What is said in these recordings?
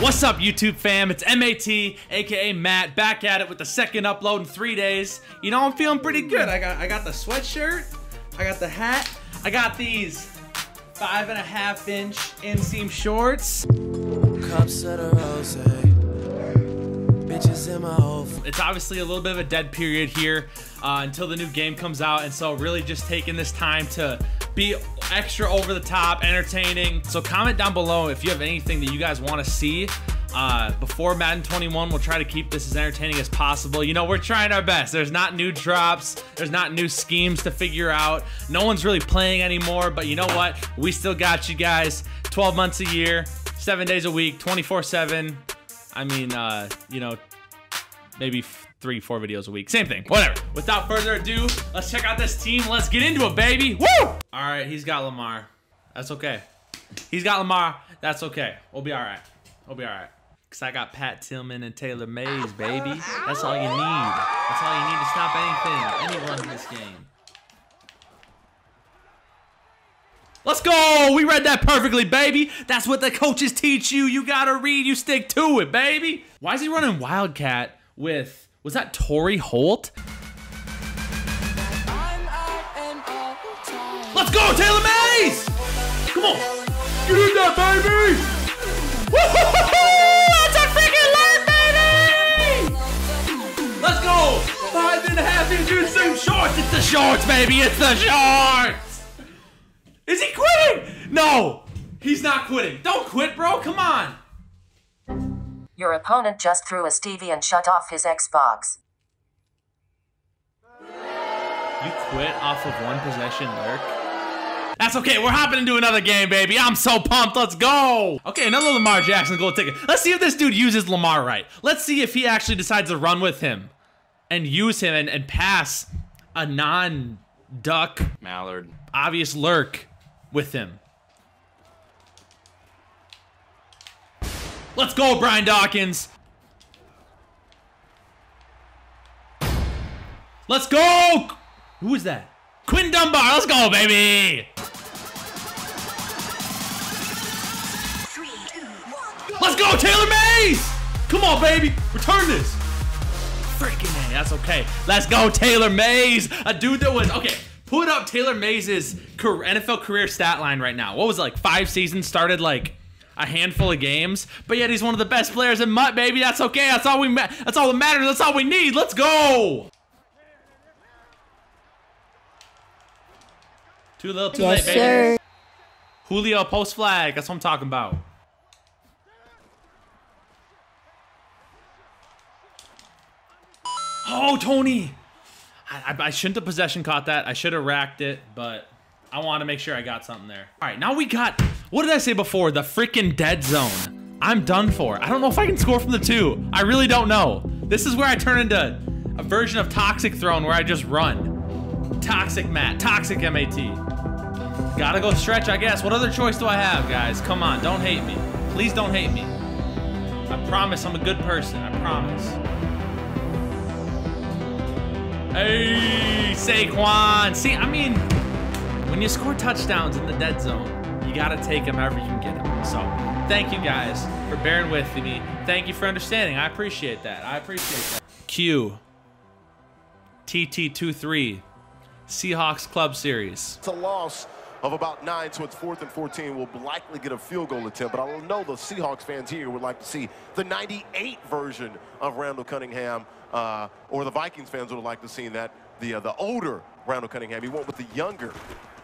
What's up, YouTube fam? It's MAT, aka Matt, back at it with the second upload in three days. You know, I'm feeling pretty good. I got I got the sweatshirt, I got the hat, I got these five and a half inch inseam shorts. Cups of the rose, bitches in my It's obviously a little bit of a dead period here uh, until the new game comes out, and so really just taking this time to be extra over the top, entertaining. So comment down below if you have anything that you guys want to see uh, before Madden 21. We'll try to keep this as entertaining as possible. You know, we're trying our best. There's not new drops. There's not new schemes to figure out. No one's really playing anymore, but you know what? We still got you guys 12 months a year, seven days a week, 24 seven. I mean, uh, you know, maybe three, four videos a week. Same thing, whatever. Without further ado, let's check out this team. Let's get into it, baby. Woo! All right, he's got Lamar. That's okay. He's got Lamar. That's okay. We'll be all right. We'll be all right. Because I got Pat Tillman and Taylor Mays, baby. That's all you need. That's all you need to stop anything, anyone in this game. Let's go! We read that perfectly, baby. That's what the coaches teach you. You gotta read, you stick to it, baby. Why is he running Wildcat with was that Torry Holt? Let's go, Taylor Mays! Come on. Get in that, baby! That's a freaking alert, baby! Let's go! Five and a half inches in shorts! It's the shorts, baby! It's the shorts! Is he quitting? No! He's not quitting. Don't quit, bro. Come on. Your opponent just threw a Stevie and shut off his Xbox. You quit off of one possession lurk? That's okay. We're hopping into another game, baby. I'm so pumped. Let's go. Okay, another Lamar Jackson goal ticket. Let's see if this dude uses Lamar right. Let's see if he actually decides to run with him and use him and, and pass a non-duck Mallard. obvious lurk with him. Let's go, Brian Dawkins. Let's go. Who is that? Quinn Dunbar. Let's go, baby. Let's go, Taylor Mays. Come on, baby. Return this. Freaking A. That's okay. Let's go, Taylor Mays. A dude that was, okay, put up Taylor Mays' NFL career stat line right now. What was it, like five seasons? Started like a handful of games, but yet he's one of the best players in MUT, baby. That's okay. That's all we. That's all that matters. That's all we need. Let's go. Too little, too Yes, late, baby. sir. Julio post flag. That's what I'm talking about. Oh, Tony. I, I, I shouldn't have possession caught that. I should have racked it, but I want to make sure I got something there. All right, now we got, what did I say before? The freaking dead zone. I'm done for. I don't know if I can score from the two. I really don't know. This is where I turn into a version of Toxic Throne where I just run. Toxic Matt, Toxic MAT. Gotta go stretch, I guess. What other choice do I have, guys? Come on, don't hate me. Please don't hate me. I promise I'm a good person. I promise. Hey, Saquon. See, I mean, when you score touchdowns in the dead zone, you got to take them however you can get them. So, thank you guys for bearing with me. Thank you for understanding. I appreciate that. I appreciate that. Q. TT23. Seahawks Club Series. It's a loss of about nine, so it's fourth and 14. We'll likely get a field goal attempt, but I know the Seahawks fans here would like to see the 98 version of Randall Cunningham, uh, or the Vikings fans would have liked to see that, the, uh, the older Randall Cunningham. He went with the younger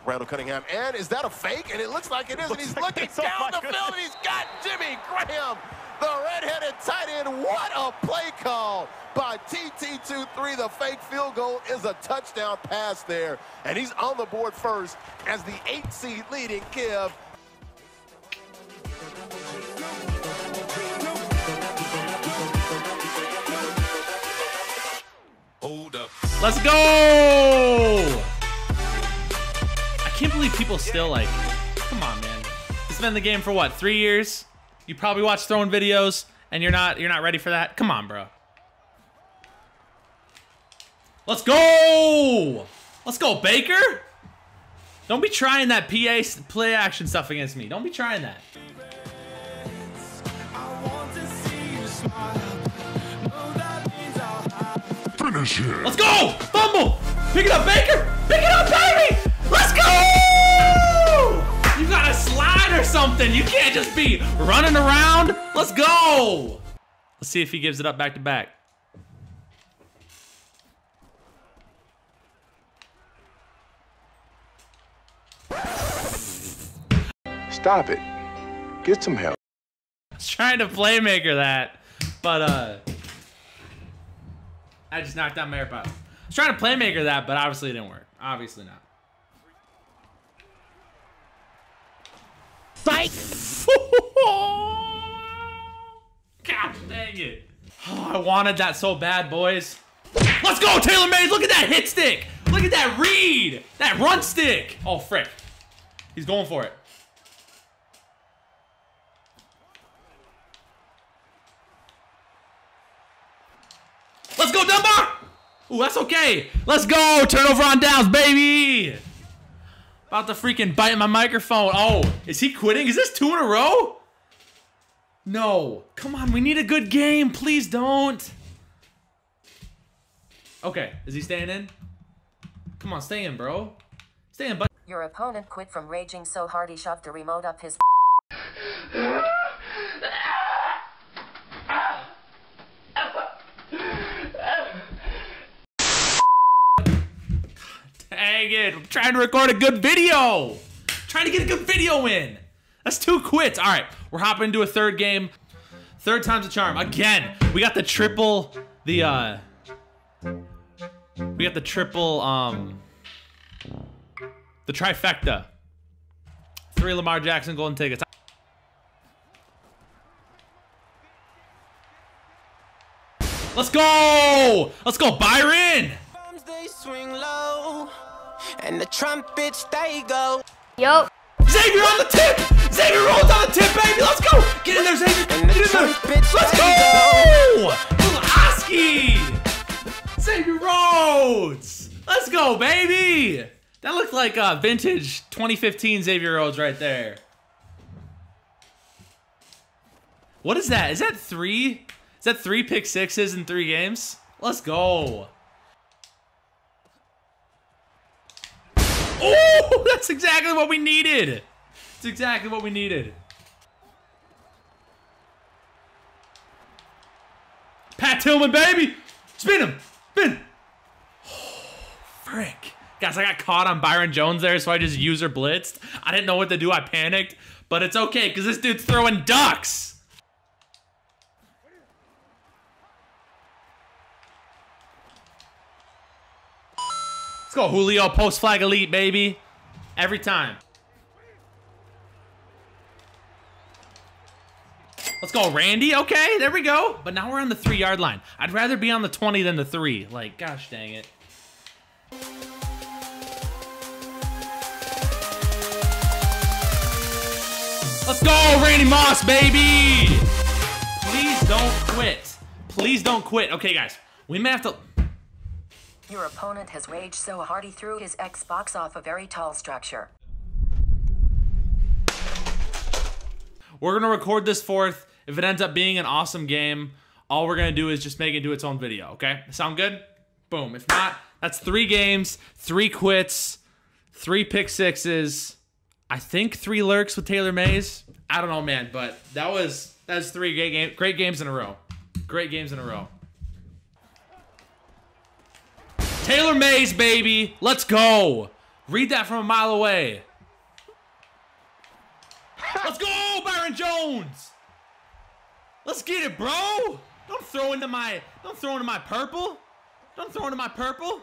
Randall Cunningham. And is that a fake? And it looks like it is, and he's looking oh down my the goodness. field, and he's got Jimmy Graham, the red-headed tight end. What a play call by TT23. The fake field goal is a touchdown pass there, and he's on the board first as the eight seed leading Kiv. Let's go! can't believe people still like, come on, man. It's been the game for what, three years? You probably watch Throne videos and you're not you're not ready for that. Come on, bro. Let's go! Let's go, Baker! Don't be trying that PA play action stuff against me. Don't be trying that. Finish him. Let's go! Fumble! Pick it up, Baker! Pick it up, baby! You gotta slide or something. You can't just be running around. Let's go! Let's see if he gives it up back to back. Stop it. Get some help. I was trying to playmaker that, but uh, I just knocked out my AirPod. I was trying to playmaker that, but obviously it didn't work. Obviously not. God dang it! Oh, I wanted that so bad, boys. Let's go, Taylor Mays! Look at that hit stick! Look at that read! That run stick! Oh, frick. He's going for it. Let's go, Dunbar! Ooh, that's okay. Let's go. Turnover on downs, baby. About to freaking bite my microphone. Oh, is he quitting? Is this two in a row? No. Come on, we need a good game. Please don't. Okay, is he staying in? Come on, stay in, bro. Stay in, buddy. Your opponent quit from raging so hard he shoved a remote up his Dang it. I'm trying to record a good video. trying to get a good video in. That's two quits. All right, we're hopping into a third game. Third time's a charm. Again, we got the triple, the, uh, we got the triple, um, the trifecta. Three Lamar Jackson golden tickets. Let's go! Let's go, Byron! And the trumpets they go. Yup. Xavier on the tip! Xavier rolls on the tip, baby! Let's go! Get in there, Xavier! And the Get in there! trumpets Let's they go! Little Oski! Xavier Rhodes! Let's go, baby! That looked like uh, vintage 2015 Xavier Rhodes right there. What is that? Is that three? Is that three pick sixes in three games? Let's go. Oh, that's exactly what we needed. It's exactly what we needed. Pat Tillman, baby. Spin him. Spin. frick. Guys, I got caught on Byron Jones there, so I just user blitzed. I didn't know what to do. I panicked, but it's okay because this dude's throwing ducks. Go, Julio. Post flag elite, baby. Every time. Let's go, Randy. Okay, there we go. But now we're on the three yard line. I'd rather be on the 20 than the three. Like, gosh dang it. Let's go, Randy Moss, baby! Please don't quit. Please don't quit. Okay, guys, we may have to. Your opponent has raged so hard he threw his Xbox off a very tall structure. We're gonna record this fourth. If it ends up being an awesome game, all we're gonna do is just make it into its own video. Okay, sound good? Boom. If not, that's three games, three quits, three pick sixes. I think three lurks with Taylor Mays. I don't know, man, but that was that's three great game, great games in a row. Great games in a row. Taylor Mays, baby. Let's go. Read that from a mile away. Let's go, Byron Jones. Let's get it, bro. Don't throw into my don't throw into my purple. Don't throw into my purple.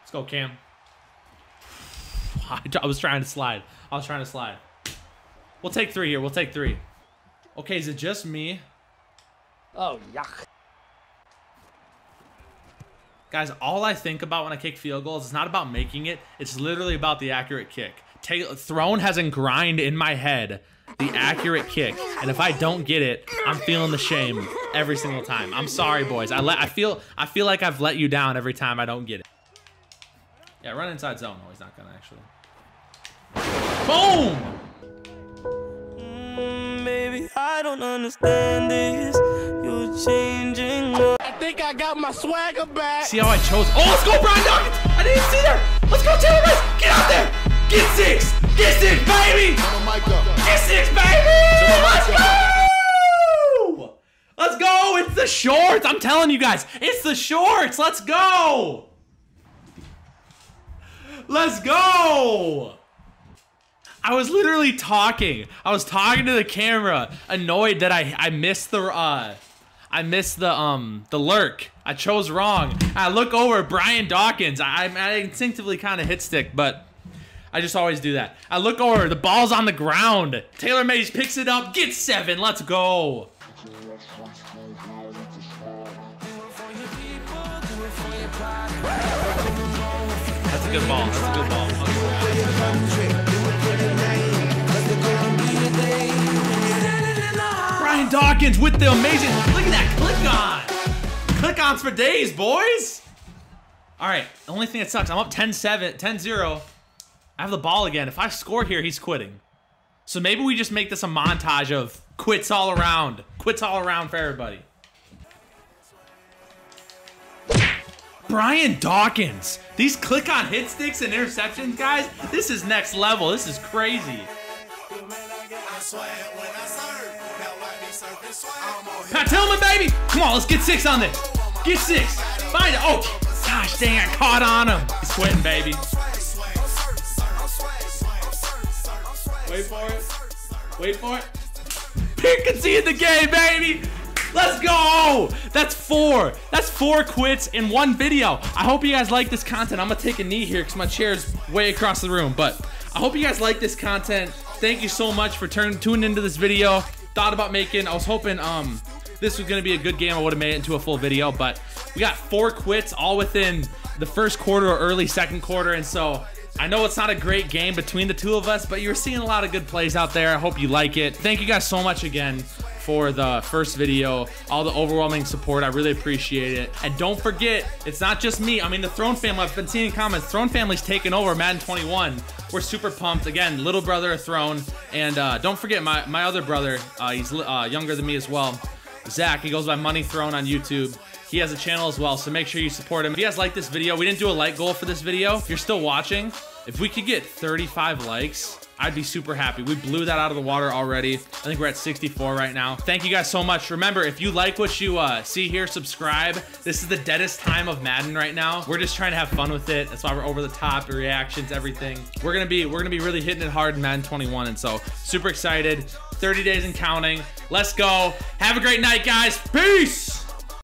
Let's go, Cam. I, was trying to slide. I was trying to slide. We'll take three here. We'll take three. Okay, is it just me? Oh, yuck. Guys, all I think about when I kick field goals is not about making it. It's literally about the accurate kick. Throne has ingrained in my head the accurate kick, and if I don't get it, I'm feeling the shame every single time. I'm sorry, boys. I let I feel I feel like I've let you down every time I don't get it. Yeah, run inside zone. No, he's not gonna actually. Boom! Mm, baby, baby, I don't understand this. You're changing. I think I got my swagger back. See how I chose? Oh, let's go, Brian Dawkins! I didn't see there. Let's go, Taylor Rice. Get out there. Get six. Get six, baby. Get six, baby. Let's go. Let's go. It's the shorts. I'm telling you guys, it's the shorts. Let's go. Let's go. I was literally talking. I was talking to the camera, annoyed that I I missed the uh I missed the um the lurk. I chose wrong. I look over Brian Dawkins. I, I instinctively kind of hit stick, but I just always do that. I look over, the ball's on the ground. Taylor Mays picks it up, gets seven. Let's go. That's a good ball. That's a good ball. Dawkins with the amazing. Look at that click on. Click ons for days, boys. All right. The only thing that sucks, I'm up 10 7, 10 0. I have the ball again. If I score here, he's quitting. So maybe we just make this a montage of quits all around. Quits all around for everybody. Brian Dawkins. These click on hit sticks and interceptions, guys, this is next level. This is crazy. Pat Tillman, baby! Come on, let's get six on this. Get six. Find it. Oh, gosh dang, I caught on him. He's sweating, baby. Wait for it. Wait for it. Pick in the game, baby. Let's go! That's four. That's four quits in one video. I hope you guys like this content. I'm gonna take a knee here because my chair is way across the room. But I hope you guys like this content. Thank you so much for turn, tuning into this video. Thought about making, I was hoping um this was gonna be a good game. I would have made it into a full video, but we got four quits all within the first quarter or early second quarter. And so I know it's not a great game between the two of us, but you're seeing a lot of good plays out there. I hope you like it. Thank you guys so much again for the first video, all the overwhelming support. I really appreciate it. And don't forget, it's not just me. I mean, the Throne family, I've been seeing comments, Throne family's taking over Madden 21. We're super pumped. Again, little brother of Throne. And uh, don't forget, my, my other brother, uh, he's uh, younger than me as well, Zach. He goes by Money Throne on YouTube. He has a channel as well, so make sure you support him. If you guys like this video, we didn't do a like goal for this video. If you're still watching, if we could get 35 likes, I'd be super happy. We blew that out of the water already. I think we're at 64 right now. Thank you guys so much. Remember, if you like what you uh, see here, subscribe. This is the deadest time of Madden right now. We're just trying to have fun with it. That's why we're over the top, reactions, everything. We're gonna be we're gonna be really hitting it hard in Madden 21, and so super excited. 30 days and counting. Let's go. Have a great night, guys. Peace.